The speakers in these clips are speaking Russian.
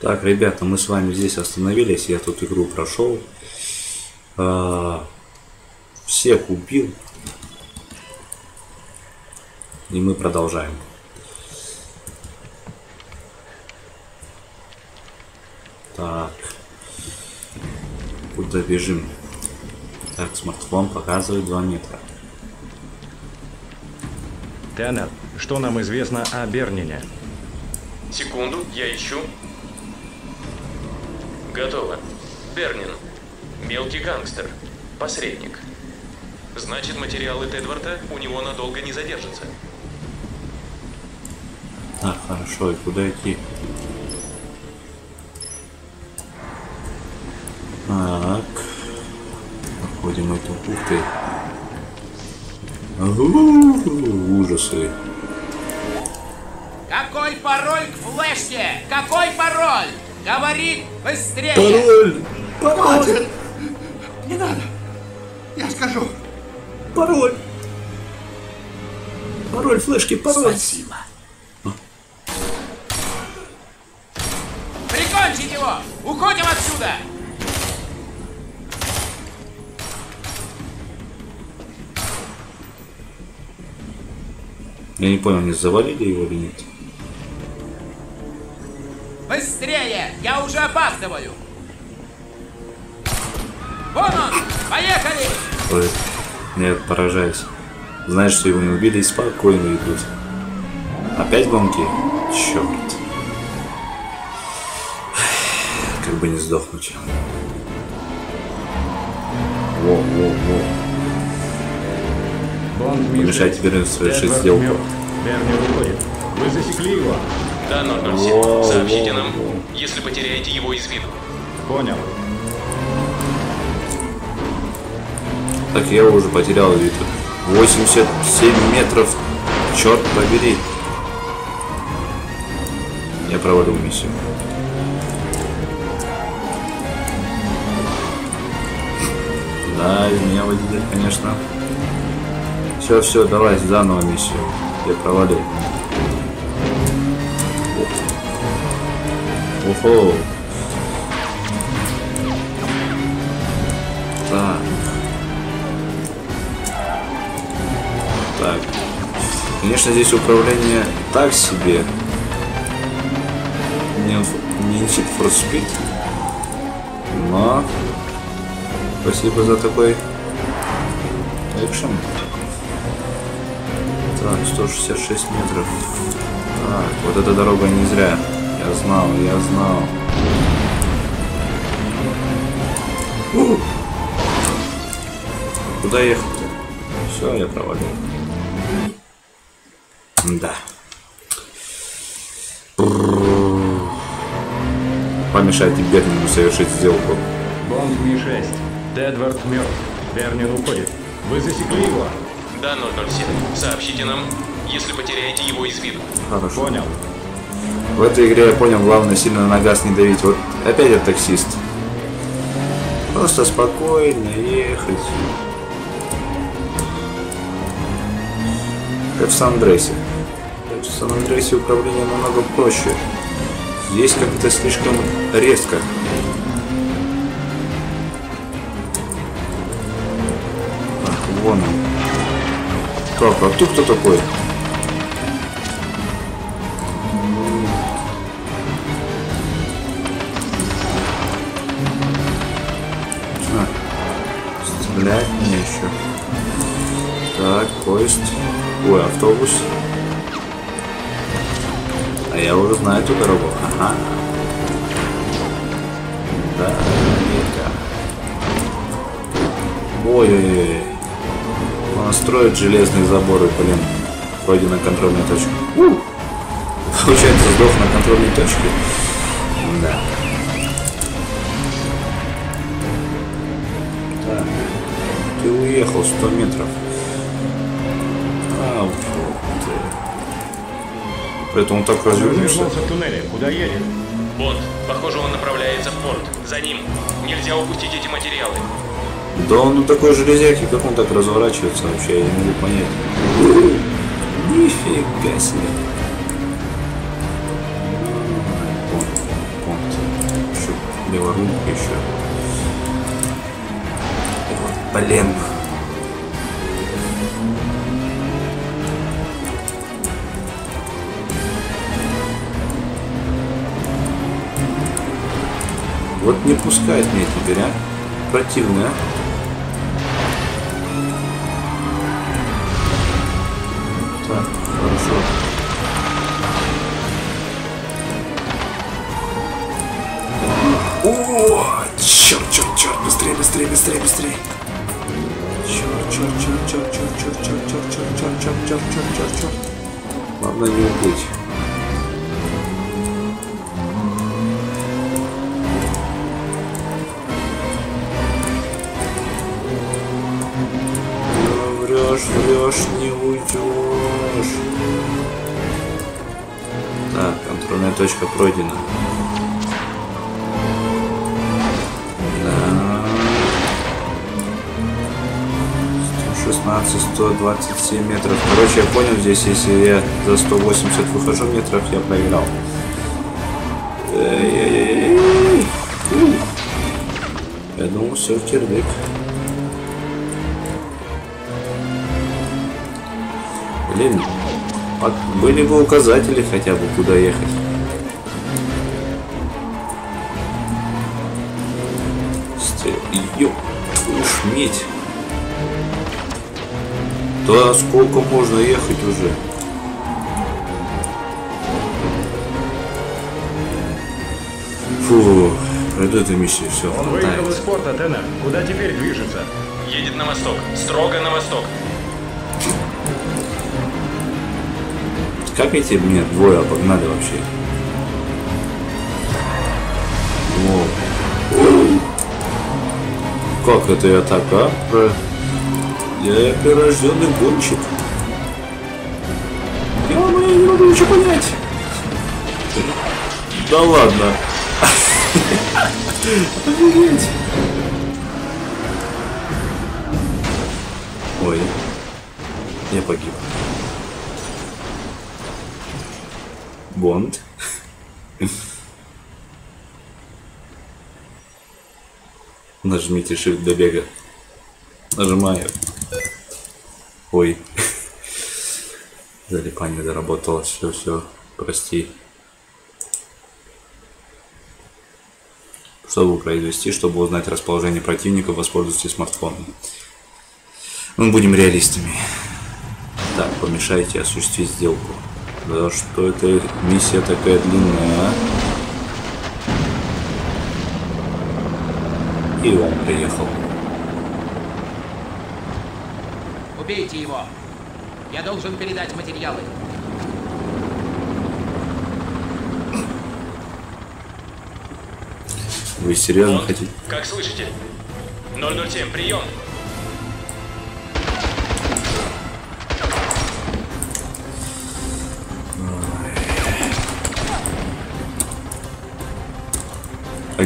Так, ребята, мы с вами здесь остановились. Я тут игру прошел. А, всех убил. И мы продолжаем. Так. Куда бежим? Так, смартфон показывает 2 метра. Теннер, что нам известно о Бернине? Секунду, я ищу. Готово. Бернин. Мелкий гангстер. Посредник. Значит, материалы Тедварда у него надолго не задержатся. Так, хорошо, и куда идти? Так. Находим эту. Ух ты. Агу, Ужасы. Какой пароль к флешке? Какой пароль? Говори быстрее! Пароль! Пароль! Не надо. Я скажу. Пароль! Пароль флешки, пароль! Спасибо. Прикончить его! Уходим отсюда! Я не понял, не завалили его или нет? Быстрее! Я уже опаздываю! Вон он! Поехали! Ой, нет, поражаюсь. Знаешь, что его не убили и спокойно идут. Опять гонки? Черт. Как бы не сдохнуть. Во, во, во. Бонд Помешайте Бернину совершить сделку. Бернин уходит. Вы засекли его? Да, 007. Воу, Сообщите нам, если потеряете его из виду. Понял. Так я уже потерял вид. 87 метров. Черт побери. Я провалил миссию. Да, из меня водитель, конечно. Все, все, давай заново миссию. Я провалил. Охо. Так. Так. Конечно, здесь управление так себе. Не, не Need for Speed. Но спасибо за такой экшен. Так, 166 метров. Так, вот эта дорога не зря. Я знал, я знал. Куда ехать-то? Все, я провалил. Да. Помешайте Бернину совершить сделку. Бонд Ми-6. Тедвард мертв. Бернин уходит. Вы засекли его? Да, 007. Сообщите нам, если потеряете его из виду. Хорошо. Понял. В этой игре я понял, главное сильно на газ не давить. Вот опять этот таксист. Просто спокойно ехать. Как в Сан-Андресе. В Сан-Андресе управление намного проще. Здесь как-то слишком резко. Ах, вон он. Так, а тут кто такой? Да. Ой-ой-ой. Он строит железные заборы, блин. Вроде на контрольной точке. У! Получается, сдох на контрольной точке. Да. Так. Ты уехал 100 метров. А, вот ты. Поэтому так развернулся. Куда едет? Бонд, похоже, он направляется в порт. За ним. Нельзя упустить эти материалы. Да он ну такой железяки, как он так разворачивается вообще, я не могу понять. Нифига себе. Понт. Леворулька еще. Вот, блин. Вот не пускает меня теперь, а? Противно, а? Уйдешь. Так, контрольная точка пройдена. Да. 116, 127 метров. Короче, я понял, здесь, если я за 180 выхожу метров, я проиграл. Я думал, все, кирдык. Блин, были бы указатели хотя бы, куда ехать. Ёп, твою ж медь. Да сколько можно ехать уже? Фу, пройду эту миссию, все, Он выехал хватает. из порта, Теннер. Куда теперь движется? Едет на восток. Строго на восток. Как эти меня двое обогнали вообще? Воу. Как это я так, а? Я прирожденный гонщик. Я не могу ничего понять. Да ладно. Ой. Я погиб. Бонд. Нажмите Shift до. Нажимаю. Ой. Залипание доработало. Все, все. Прости. Чтобы произвести, чтобы узнать расположение противника, воспользуйтесь смартфоном. Мы будем реалистами. Так, помешайте осуществить сделку. Да что это миссия такая длинная, а? И он приехал. Убейте его. Я должен передать материалы. Вы серьезно хотите? Как слышите? 007, прием.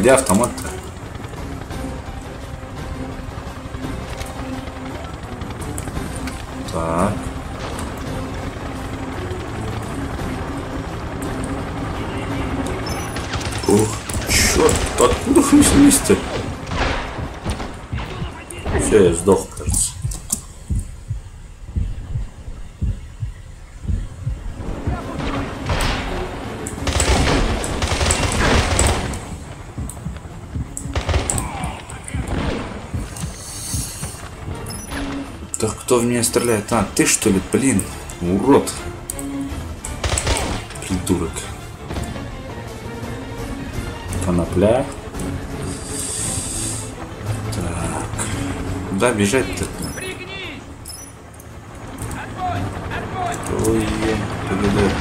Где автомат-то? Так. Ух, черт, откуда вы взялись-то? Все, я сдох, кто в меня стреляет? А, ты что ли, блин? Урод. Придурок. Конопля. Так. Куда бежать-то? Ой, ПГД.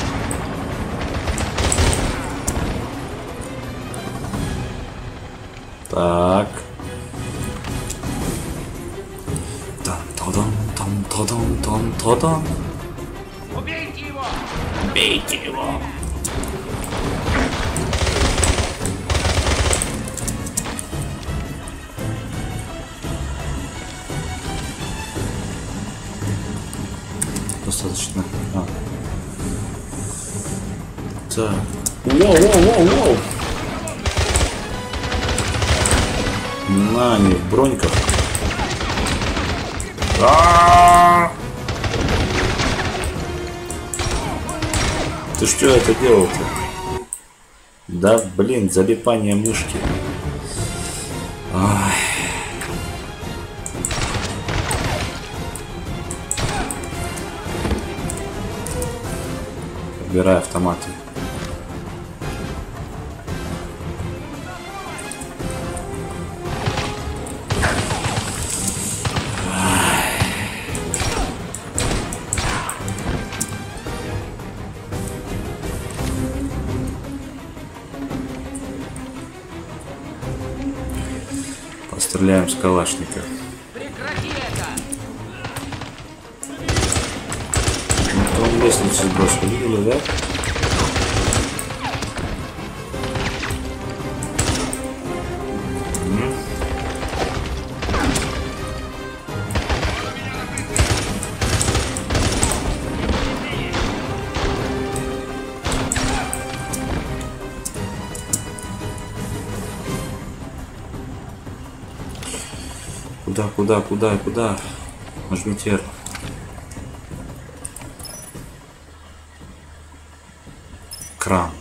Так. Там, тадам. Убейте его! Бейте его. Достаточно. А. Так. Воу, воу, воу, воу. А, они в броньках. А! Ты что это делал-то? Да, блин, залипание мышки. Ай. Убирай автоматы. Постреляем с калашника. Ну, он лестницу сбросил, видели, да? Куда, куда, куда? Нажмите R. Кран.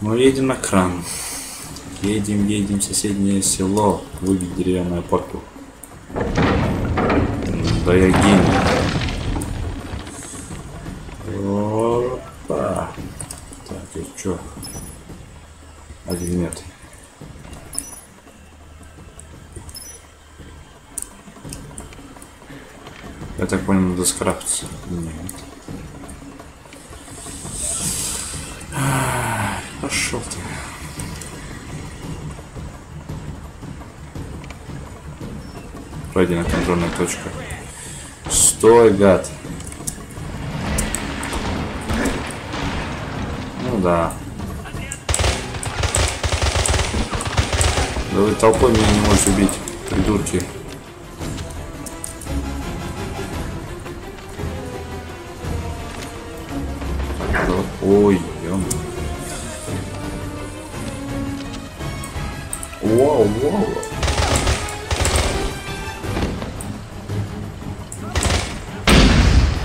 Мы едем на кран. Едем, едем в соседнее село. Выбить деревянную опорку. М, Да я гений. Опа. Так, и чё? Один нет. Я так понял, надо скрафтиться. Нет. Пошел ты. Пройдена контрольная точка. Стой, гад. Ну да. Да вы толпой меня не можете убить, придурки. Ой, ё Вау, вау.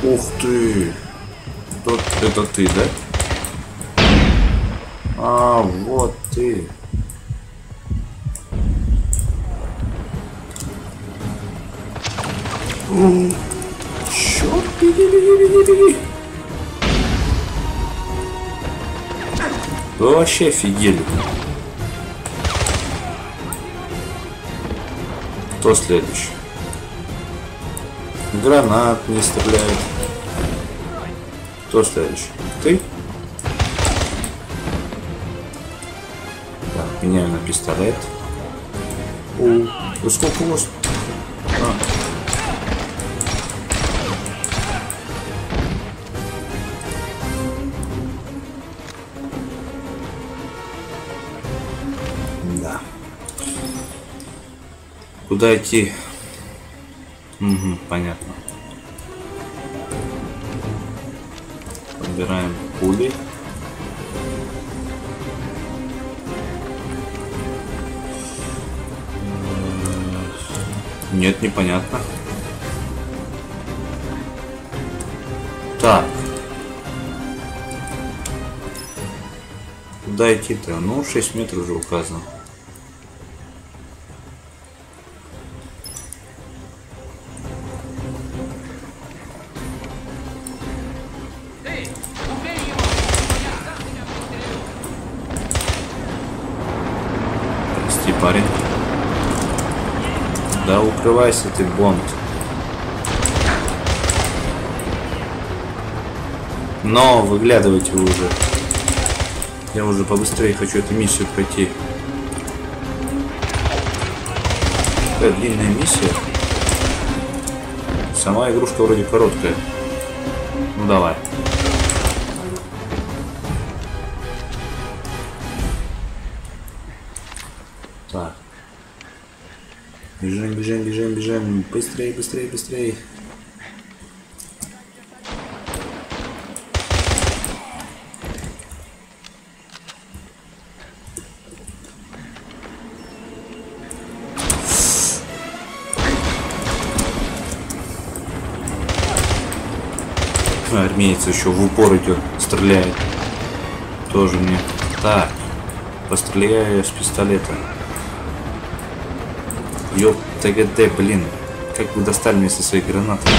Ух ты! Тот, это ты, да? А, вот ты. М, Вы вообще офигели. Кто следующий? Гранат не стреляет. Кто следующий? Ты? Так, меняю на пистолет. Да сколько у вас? Куда идти? Угу, понятно. Подбираем пули. М, Нет, непонятно. Так. Куда идти-то? Ну, 6 метров уже указано. Да укрывайся ты, Бонд. Но выглядывайте вы уже. Я уже побыстрее хочу эту миссию пройти. Такая длинная миссия. Сама игрушка вроде короткая. Ну давай. Бежим, бежим, бежим, бежим. Быстрее, быстрее, быстрее. А, армейцы еще в упор идет, стреляет. Тоже мне. Так, постреляю с пистолета. Ёп, ТГД, блин. Как вы достали мне со своей гранатой?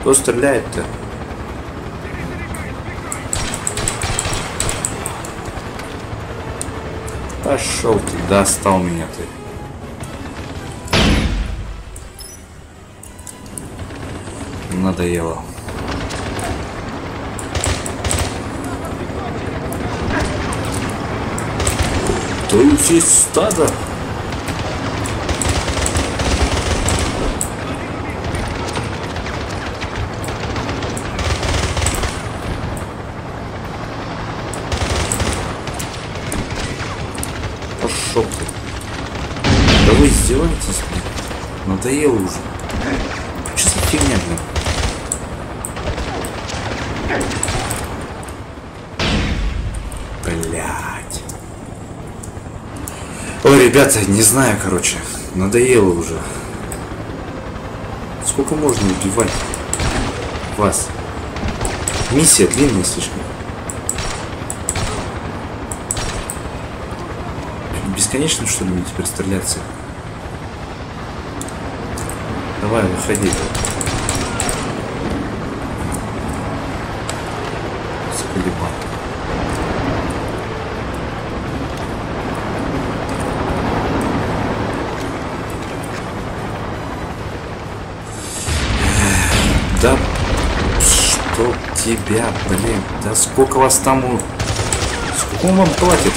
Кто стреляет-то? Пошел ты, достал меня ты. Надоело. То есть стадо? Пошел. Да вы издеваетесь? Надоело уже. Что за фигня, блин? Блять. Ой, ребята, не знаю, короче. Надоело уже. Сколько можно убивать вас? Миссия длинная слишком. Бесконечно, что ли, мне теперь стреляться? Давай, выходи. Тебя, блин, да сколько вас там. Сколько он вам платит?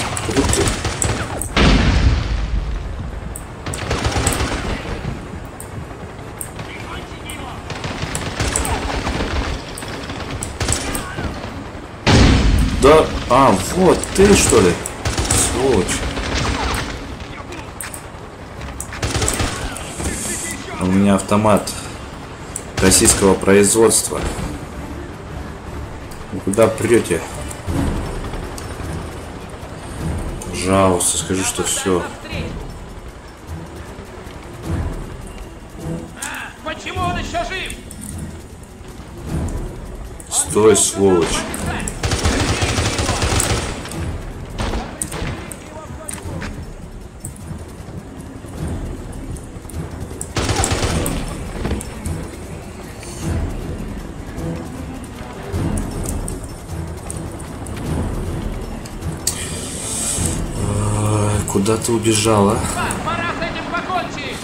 Да, а, вот ты что ли? Сволочь. У меня автомат российского производства. Куда прете? Пожалуйста, скажи, что все. Почему он еще жив? Стой, сволочь. Куда ты убежала? Пора с этим покончить!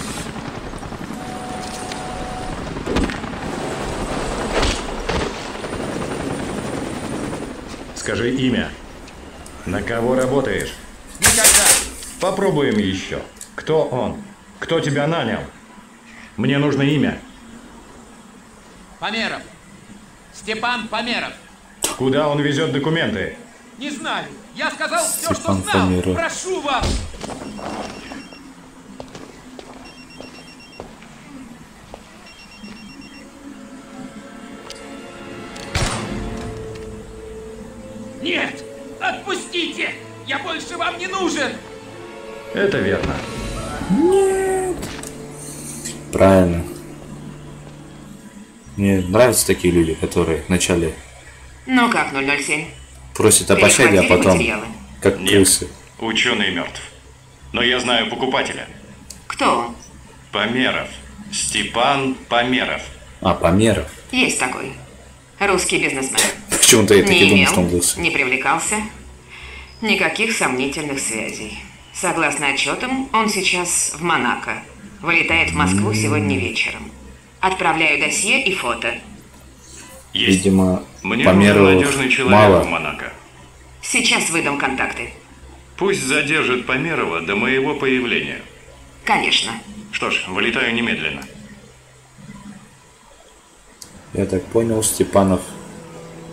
Скажи имя. На кого работаешь? Никогда! Попробуем еще. Кто он? Кто тебя нанял? Мне нужно имя. Померов. Степан Померов. Куда он везет документы? Не знаю. Я сказал все, что Степан знал. Померов. Прошу вас. Я больше вам не нужен! Это верно. Правильно. Мне нравятся такие люди, которые вначале Ну как, 007? просят о пощаде, а потом материалы? как крысы. Ученый мертв. Но я знаю покупателя. Кто он? Померов. Степан Померов. А, Померов. Есть такой. Русский бизнесмен. Почему-то я так и думал, что он лысый. не привлекался. Никаких сомнительных связей. Согласно отчетам, он сейчас в Монако. Вылетает в Москву сегодня вечером. Отправляю досье и фото. Есть. Видимо, Мне нужен Померовых надежный человек мало. в Монако. Сейчас выдам контакты. Пусть задержит Померова до моего появления. Конечно. Что ж, вылетаю немедленно. Я так понял, Степанов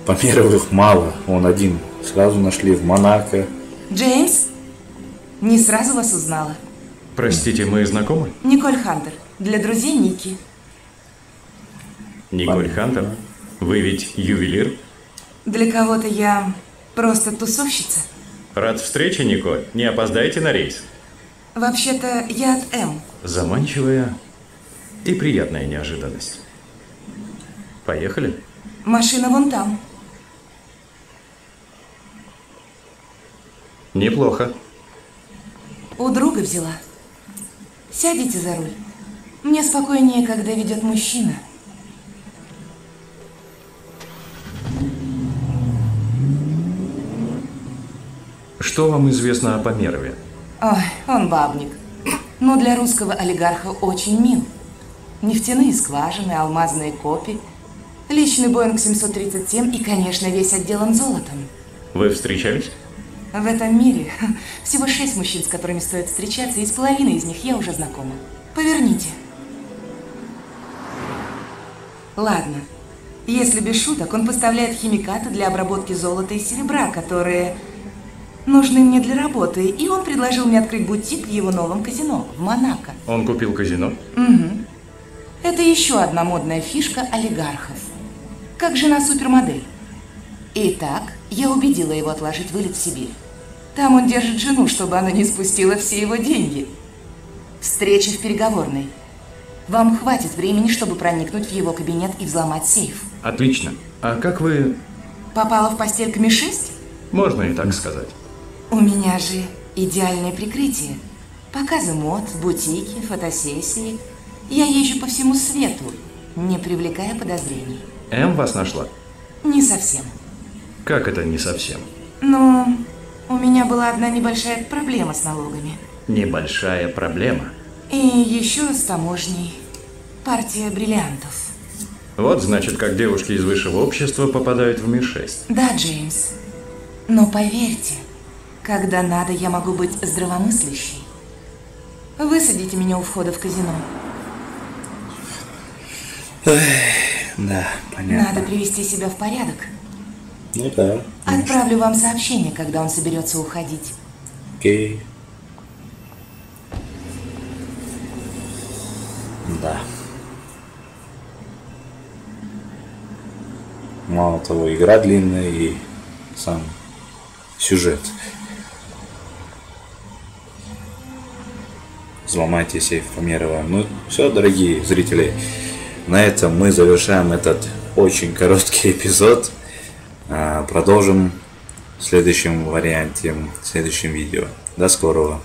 Померовых мало. Он один. Сразу нашли в Монако. Джеймс? Не сразу вас узнала. Простите, мы знакомы? Николь Хантер. Для друзей Ники. Николь Хантер? Вы ведь ювелир? Для кого-то я просто тусовщица. Рад встрече, Николь. Не опоздайте на рейс. Вообще-то я от М. Заманчивая и приятная неожиданность. Поехали? Машина вон там. Неплохо. У друга взяла. Сядете за руль. Мне спокойнее, когда ведет мужчина. Что вам известно о Померове? Ой, он бабник. Но для русского олигарха очень мил. Нефтяные скважины, алмазные копи, личный Боинг 737 и, конечно, весь отделан золотом. Вы встречались? В этом мире всего шесть мужчин, с которыми стоит встречаться, и с половиной из них я уже знакома. Поверните. Ладно. Если без шуток, он поставляет химикаты для обработки золота и серебра, которые нужны мне для работы, и он предложил мне открыть бутик в его новом казино в Монако. Он купил казино? Это еще одна модная фишка олигархов. Как жена супермодель. Итак, я убедила его отложить вылет в Сибирь. Там он держит жену, чтобы она не спустила все его деньги. Встреча в переговорной. Вам хватит времени, чтобы проникнуть в его кабинет и взломать сейф. Отлично. А как вы... Попала в постель к Ми-6? Можно и так сказать. У меня же идеальное прикрытие. Показы мод, бутики, фотосессии. Я езжу по всему свету, не привлекая подозрений. М вас нашла? Не совсем. Как это не совсем? Но у меня была одна небольшая проблема с налогами. Небольшая проблема. И еще с таможней. Партия бриллиантов. Вот, значит, как девушки из высшего общества попадают в Ми-6. Да, Джеймс. Но поверьте, когда надо, я могу быть здравомыслящей. Высадите меня у входа в казино. Да, понятно. Надо привести себя в порядок. Ну да. Отправлю вам сообщение, когда он соберется уходить. Окей. Да. Мало того, игра длинная и сам сюжет. Взломайте сейф Померова. Ну, все, дорогие зрители. На этом мы завершаем этот очень короткий эпизод. А, Продолжим в следующем варианте, в следующем видео. До скорого.